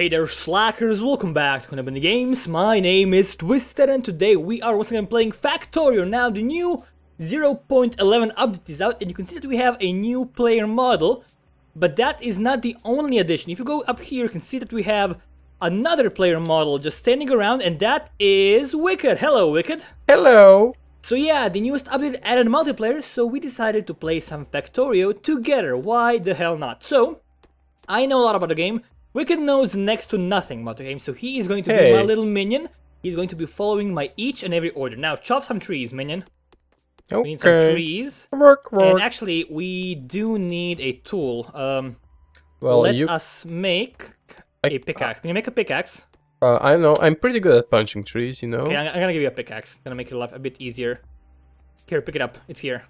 Hey there slackers, welcome back to Honey Bunny Games, my name is Twisted and today we are once again playing Factorio. Now the new 0.11 update is out and you can see that we have a new player model, but that is not the only addition. If you go up here you can see that we have another player model just standing around and that is Wicked. Hello Wicked. Hello. So yeah, the newest update added multiplayer, so we decided to play some Factorio together. Why the hell not? So, I know a lot about the game, Wicked knows next to nothing about the game, so he is going to Hey. be my little minion. He's going to be following my each and every order. Now, chop some trees, minion. We need some trees. Work, work. And actually, we do need a tool. Um, well, let you. us make I- a pickaxe. Can you make a pickaxe? Uh, I know. I'm pretty good at punching trees. You know. Okay, I'm, I'm gonna give you a pickaxe. Gonna make your life a bit easier. Here, pick it up. It's here.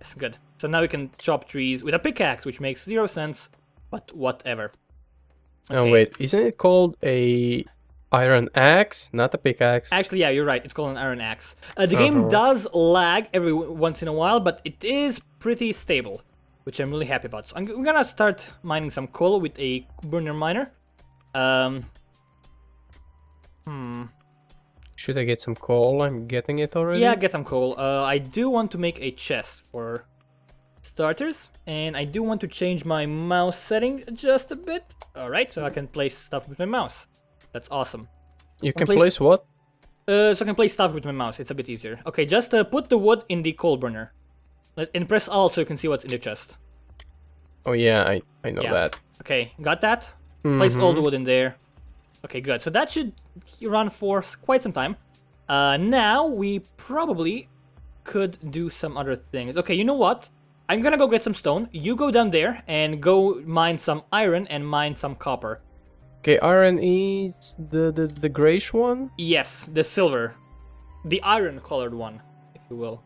Yes, good. So now we can chop trees with a pickaxe, which makes zero sense, but whatever. Oh wait, isn't it called a iron axe, not a pickaxe? Actually, yeah, you're right. It's called an iron axe. Uh, the game Uh-huh. does lag every once in a while, but it is pretty stable, which I'm really happy about. So I'm, I'm gonna start mining some coal with a burner miner. Um. Hmm. Should I get some coal? I'm getting it already. Yeah, get some coal. Uh, I do want to make a chest for starters, and I do want to change my mouse setting just a bit. All right, so I can place stuff with my mouse. That's awesome. You can place- place what? Uh, so I can place stuff with my mouse. It's a bit easier. Okay, just uh, put the wood in the coal burner, Let- and press Alt so you can see what's in the chest. Oh yeah, I I know Yeah. that. Okay, got that? Place all the Mhm. wood in there. Okay, good. So that should run for quite some time. Uh, now we probably could do some other things. Okay, you know what? I'm gonna go get some stone. You go down there and go mine some iron and mine some copper. Okay, iron is the the the grayish one. Yes, the silver. The iron colored one, if you will.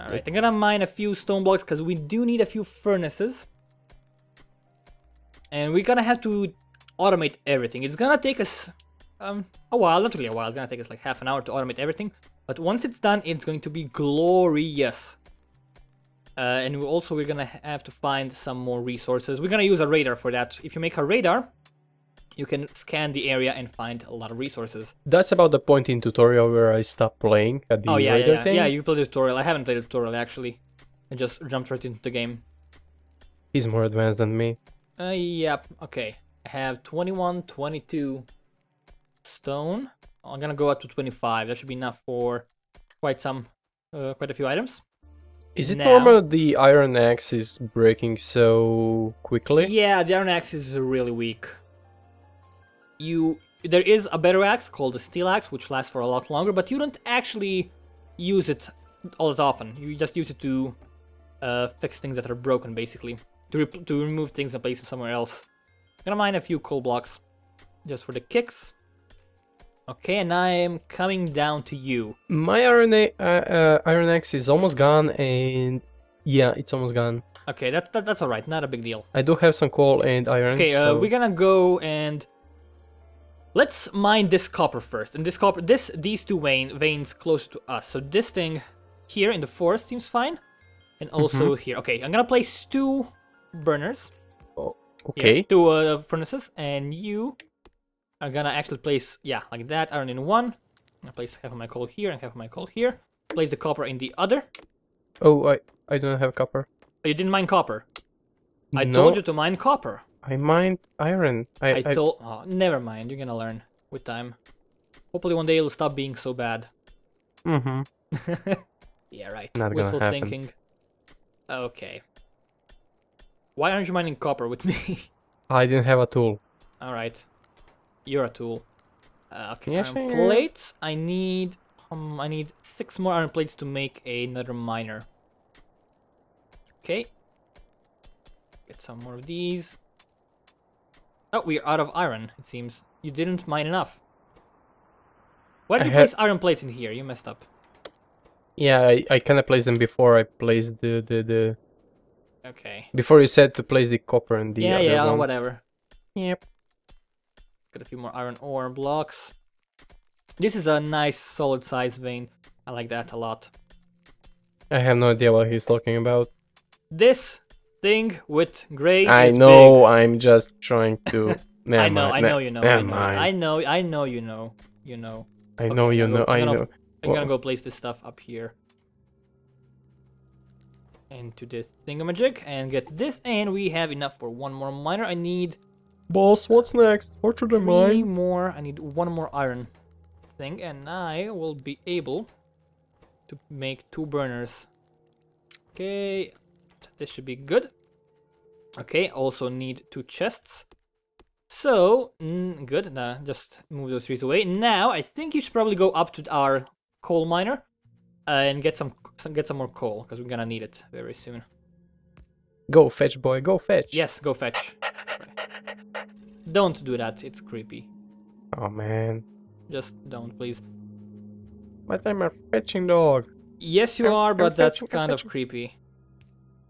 Alright, I'm gonna mine a few stone blocks because we do need a few furnaces. And we're gonna have to automate everything. It's gonna take us um a while, not really a while, it's gonna take us like half an hour to automate everything. But once it's done, it's going to be glorious. Uh, and we also we're gonna have to find some more resources. We're gonna use a radar for that. If you make a radar, you can scan the area and find a lot of resources. That's about the point in tutorial where I stopped playing at the oh yeah, yeah, radar yeah. thing. yeah. You played the tutorial. I haven't played the tutorial actually. I just jumped right into the game. He's more advanced than me. Uh, yep. Okay. I have 21, 22 stone. I'm gonna go up to 25. That should be enough for quite some, uh, quite a few items. Is it Now- normal the iron axe is breaking so quickly? Yeah, the iron axe is really weak. You there is a better axe called the steel axe, which lasts for a lot longer, but you don't actually use it all that often. You just use it to uh, fix things that are broken, basically, to to remove things and place them somewhere else. I'm gonna mine a few coal blocks just for the kicks. Okay, and I am coming down to you. My iron, a- uh, uh, iron axe is almost gone, and yeah, it's almost gone. Okay, that, that that's all right, not a big deal. I do have some coal and iron. Okay, uh, we're gonna go and let's mine this copper first. And this copper, this these two vein, veins close to us. So this thing here in the forest seems fine, and also Mm-hmm. here. Okay, I'm gonna place two burners. Oh, Yeah, okay. two uh, furnaces, and you are gonna actually place yeah like that iron in one. I place half of my coal here and half of my coal here. Place the copper in the other. Oh, I I don't have copper. You didn't mine copper. I No, told you to mine copper. I mined iron. I, I I, told. Oh, never mind. You're gonna learn with time. Hopefully, one day it'll stop being so bad. Mm-hmm. yeah, right. Not gonna happen. thinking. Okay. Why aren't you mining copper with me? I didn't have a tool. All right. You're a tool. Uh, okay. Yeah, iron sure. plates. I need. Um, I need six more iron plates to make another miner. Okay. Get some more of these. Oh, we're out of iron. It seems you didn't mine enough. Why did I you had- place iron plates in here? You messed up. Yeah, I, I kind of placed them before I placed the, the the Okay. before you said to place the copper and the yeah, other yeah, one. whatever. Yep. Got a few more iron ore blocks. This is a nice solid size vein. I like that a lot. I have no idea what he's talking about. This thing with gray. I know. I'm just trying to. Big. I know. I know you know. I Never know. mind. I know. I know you know. You know. I Okay, know you know. gonna- I gonna- know. I'm gonna go place this stuff up here. Into this thingamajig and get this, and we have enough for one more miner. I need Boss, what's next? What should I three mine? more. I need one more iron thing, and I will be able to make two burners. Okay, this should be good. Okay, also need two chests. So, mm, good. Nah, just move those trees away. Now, I think you should probably go up to our coal miner and get some, some get some more coal because we're gonna need it very soon. Go fetch, boy. Go fetch. Yes, go fetch. Don't do that. It's creepy. Oh man, Just don't, please. but I'm a fetching dog. Yes, you I'm- are, I'm but that's fetching, kind of creepy.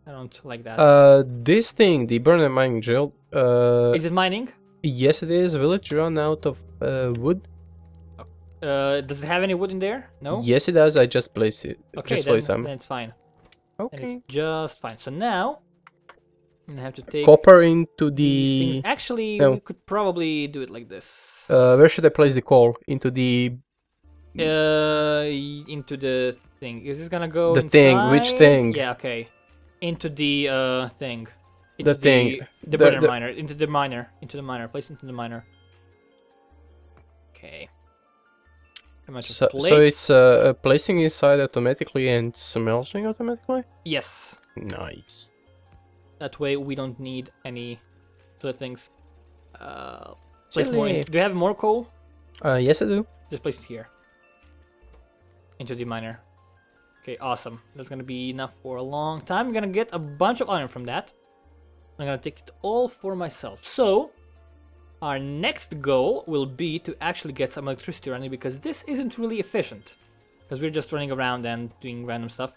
I don't like that. Uh, this thing, the burner mining drill. Uh, is it mining? yes, it is. Will it run out of uh, wood? Uh, does it have any wood in there? No. Yes, it does. I just placed it. Okay, just then, placed some. then it's fine. Okay. it's just fine. So now I'm have to take Copper into the. things. Actually, no. we could probably do it like this. Uh, where should I place the coal? Into the. Uh, into the thing. Is this gonna go? The thing, which thing? Yeah. Okay. Into the uh thing. The Into thing. The, The- burner the- miner. Into the miner. Into the miner. Place into the miner. Okay. So, so it's uh, uh, placing inside automatically and smelting automatically. yes. Nice. That way we don't need any other things. Uh, place more. In, do you have more coal? Uh, yes, I do. Just place it here. Into the miner. Okay, awesome. That's gonna be enough for a long time. I'm gonna get a bunch of iron from that. I'm gonna take it all for myself. So, our next goal will be to actually get some electricity running because this isn't really efficient. Because we're just running around and doing random stuff.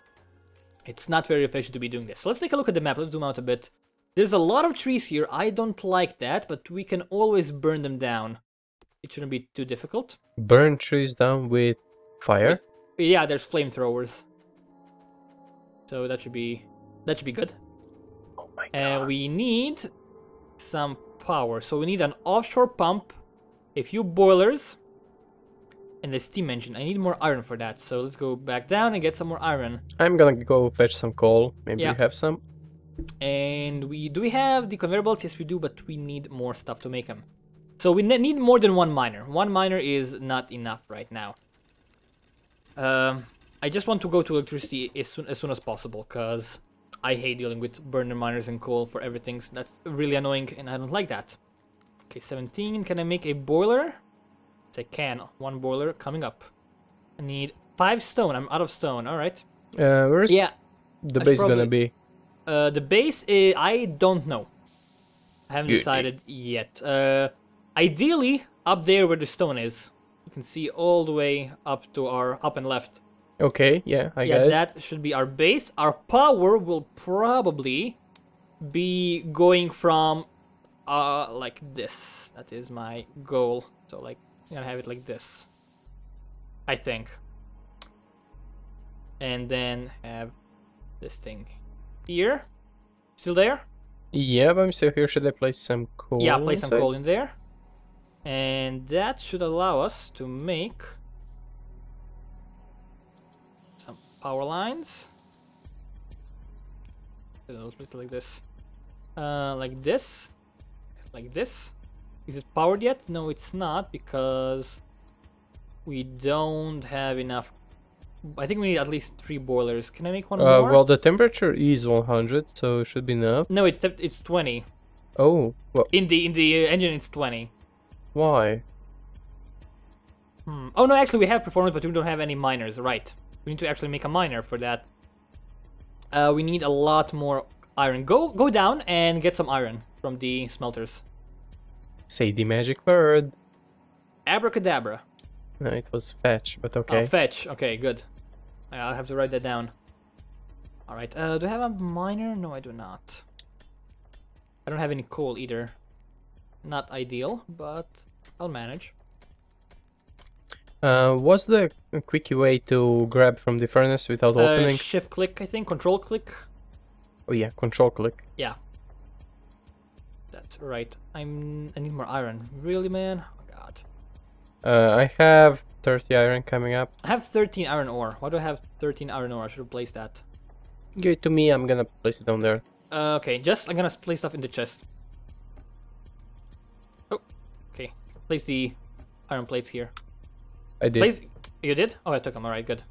It's not very efficient to be doing this. So let's take a look at the map. Let's zoom out a bit. There's a lot of trees here. I don't like that, but we can always burn them down. It shouldn't be too difficult. Burn trees down with fire. Yeah, there's flamethrowers. So that should be that should be good. Oh my god. And we need some power. So we need an offshore pump, a few boilers, and a steam engine. I need more iron for that. So let's go back down and get some more iron. I'm gonna go fetch some coal. Maybe Yeah. you have some. And we do we have the conveyor belts? Yes, we do, but we need more stuff to make them. So we ne- need more than one miner. One miner is not enough right now. Um, I just want to go to electricity as soon as, soon as possible, because I hate dealing with burner miners and coal for everything. So that's really annoying, and I don't like that. Okay, 17. Can I make a boiler? Yes, I can. One boiler coming up. I need five stone. I'm out of stone. All right. Uh, where's Yeah, the I should base gonna be? uh, the base, is, I don't know. I haven't You- decided yet. Uh, ideally, up there where the stone is. You can see all the way up to our up and left. Okay, yeah, I yeah, got it. that should be our base. Our power will probably be going from uh like this. That is my goal. So like, I'm gonna have it like this. I think. And then have this thing here. Still there? Yeah, but I'm still here. Should I place some coal? Yeah, place some inside? coal in there. And that should allow us to make some power lines. Like this. Uh, like this. Like this. Is it powered yet? No, it's not because we don't have enough. I think we need at least three boilers. Can I make one Uh, more? well, the temperature is 100, so it should be enough. no, it's it's 20. Oh, well, In the in the engine, it's 20. why? Hmm. Oh no, actually we have performance, but we don't have any miners. Right. We need to actually make a miner for that. Uh, we need a lot more iron. Go go down and get some iron from the smelters. Say the magic word. Abracadabra. No, it was fetch, but Oh, okay. fetch. Okay, good. I'll have to write that down. All right. Uh, do I have a miner? No, I do not. I don't have any coal either. Not ideal, but I'll manage. Uh, what's the quickie way to grab from the furnace without Uh, opening? shift click, I think. Control click. Oh yeah, control click. Yeah. That's right. I'm. I need more iron. Really, man? Oh god. Uh, I have 30 iron coming up. I have 13 iron ore. Why do I have 13 iron ore? I should have placed that. Give it to me. I'm gonna place it down there. Uh, okay, just I'm gonna place stuff in the chest. Oh, okay. Place the iron plates here. I did. Place. You did? Oh, I took them. All right, good.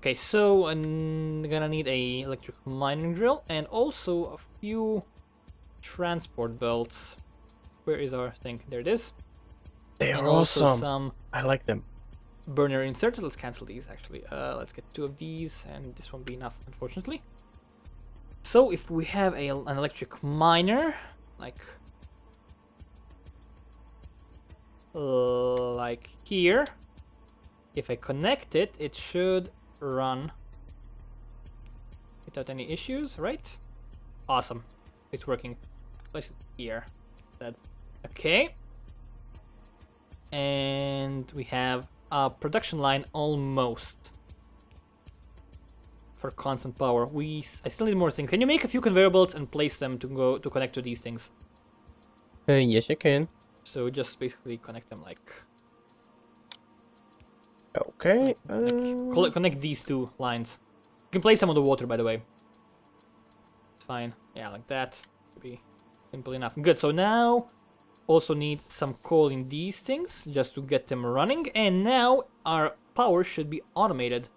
Okay, so I'm gonna need a electric mining drill and also a few transport belts. Where is our thing? There it is. They are and awesome. some I like them. burner inserts. Let's cancel these actually. Uh, let's get two of these, and this won't be enough, unfortunately. So if we have a, an electric miner, like like here, if I connect it, it should run without any issues, right? Awesome, it's working. Place it here. That okay. And we have a production line almost for constant power. We I still need more things. Can you make a few conveyor belts and place them to go to connect to these things? Uh, yes, I can. So just basically connect them like, Okay. like uh, coll- connect these two lines. You can place them on the water, by the way. It's fine. Yeah, like that. Simple enough. Good. So now also need some coal in these things just to get them running, and now our power should be automated,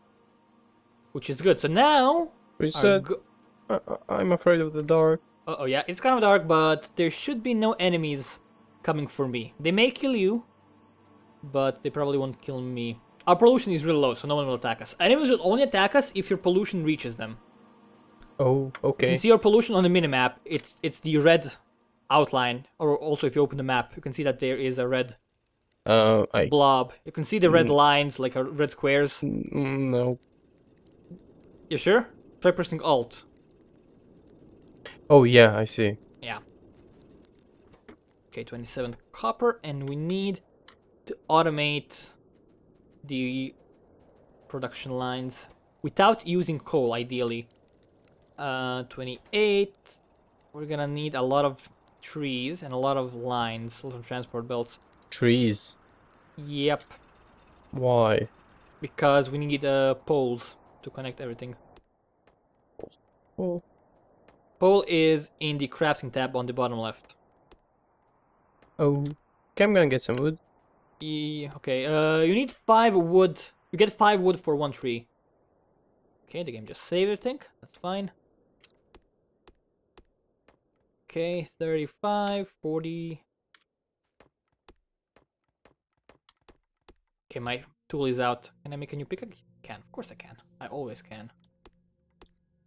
which is good. So now our reset. I- I- I'm afraid of the dark. Uh oh, yeah, it's kind of dark, but there should be no enemies coming for me. They may kill you, but they probably won't kill me. Our pollution is really low, so no one will attack us. Enemies will only attack us if your pollution reaches them. Oh, okay. You can see your pollution on the minimap. It's it's the red outline, or also if you open the map, you can see that there is a red Uh, I blob. You can see the red Mm. lines, like uh, red squares. Mm, no. You sure? Try pressing Alt. Oh yeah, I see. Yeah. Okay, 27 copper, and we need to automate the production lines without using coal, ideally. Uh, 28. We're gonna need a lot of trees and a lot of lines, a lot of transport belts. Trees. Yep, Why? because we need uh, poles to connect everything. Oh. Pole is in the crafting tab on the bottom left. Oh. Okay, I'm gonna get some wood. E okay, uh, you need five wood. You get five wood for one tree. Okay, the game just saved, I think. That's fine. Okay, 35, 40. Okay, my tool is out. Can I make a new pickaxe? Can, of course I can. I always can.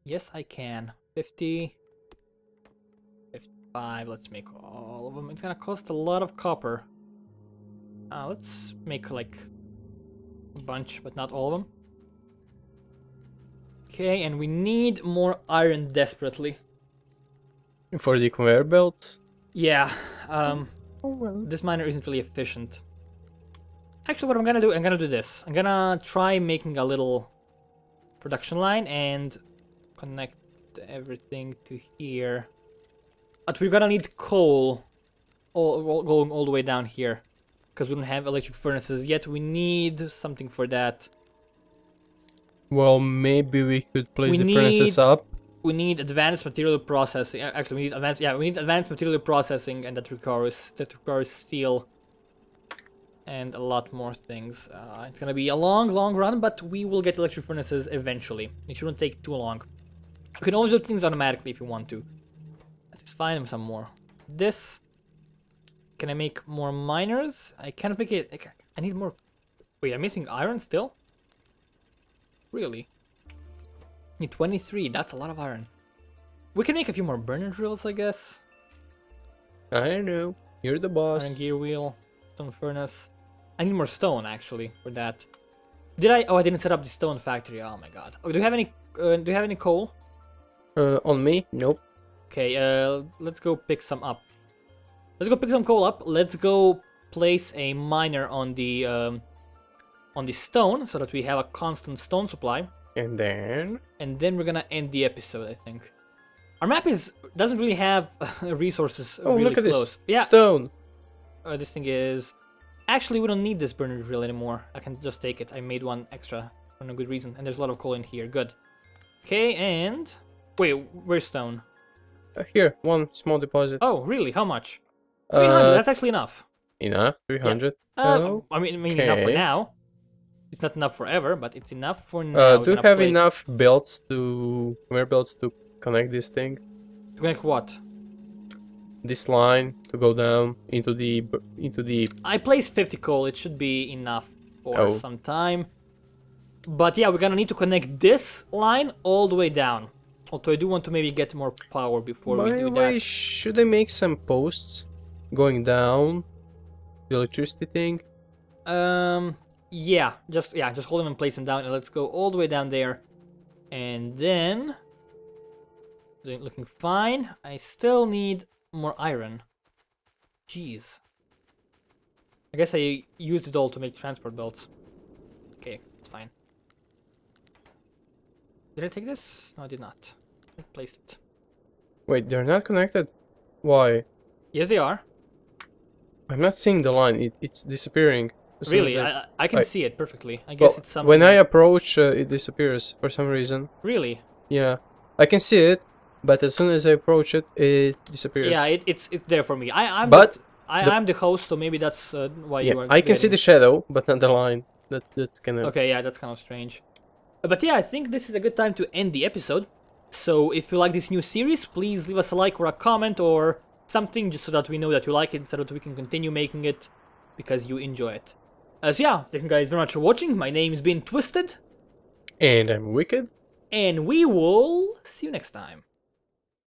Yes, I can. 50. 55, let's make all of them. It's gonna cost a lot of copper. Uh, let's make like a bunch, but not all of them. Okay, and we need more iron desperately. For the conveyor belts. Yeah, um, Oh well. this miner isn't really efficient. Actually, what I'm gonna do, I'm gonna do this. I'm gonna try making a little production line and connect everything to here. But we're gonna need coal all, all going all the way down here because we don't have electric furnaces yet. We need something for that. Well, maybe we could place We the furnaces up. We need advanced material processing. uh, Actually, we need advanced. Yeah, we need advanced material processing, and that requires that requires steel and a lot more things. Uh, it's gonna be a long, long run, but we will get electric furnaces eventually. It shouldn't take too long. You can always do things automatically if you want to. That is fine. Some more. This. Can I make more miners? I can't make it. I need more. Wait, I'm missing iron still. Really? Need 23, that's a lot of iron. We can make a few more burner drills, I guess. I don't know. You're the Iron boss. gear wheel, stone furnace. I need more stone, actually, for that. Did I? Oh, I didn't set up the stone factory. Oh my god. Oh, do you have any? Uh, do you have any coal? Uh, on me? Nope. Okay. Uh, let's go pick some up. Let's go pick some coal up. Let's go place a miner on the um, on the stone so that we have a constant stone supply. And then and then we're gonna end the episode. I think. Our map is doesn't really have resources oh really look at close. this Yeah, stone. uh, this thing is. Actually, we don't need this burner drill anymore. I can just take it. I made one extra for no good reason, and there's a lot of coal in here. Good. Okay, and wait, where's stone? Uh, here, one small deposit. Oh, really? How much? 300. Uh, That's actually enough. enough. Three hundred. Uh, I mean, I mean enough for now. It's not enough forever, but it's enough for now. Uh, do you have play- enough belts to conveyor belts to connect this thing? To connect what? This line to go down into the into the. I placed 50 coal. It should be enough for Oh. some time. But yeah, we're gonna need to connect this line all the way down. Although I do want to maybe get more power before By we do way, that. should I make some posts going down the electricity thing? Um, yeah, just yeah, just hold them and place them down, and let's go all the way down there, and then looking fine. I still need more iron. Jeez. I guess I used it all to make transport belts. Okay, it's fine. Did I take this? No, I did not. I placed it. Wait, they're not connected. Why? Yes, they are. I'm not seeing the line. It, it's disappearing. As soon as Really, I- I, can I- see it perfectly. I Well, guess it's something. when I approach, uh, it disappears for some reason. Really? Yeah, I can see it, but as soon as I approach it, it disappears. Yeah, it, it's it's there for me. I I'm But the, I the- I'm the host, so maybe that's uh, why yeah, you are. I can see the shadow, but not the line. That that's kind of. Okay, yeah, that's kind of strange. But yeah, I think this is a good time to end the episode. So if you like this new series, please leave us a like or a comment or something, just so that we know that you like it, so that we can continue making it because you enjoy it. So yeah, thank you guys very much for watching. My name's been Twisted, And I'm wicked. and we will see you next time.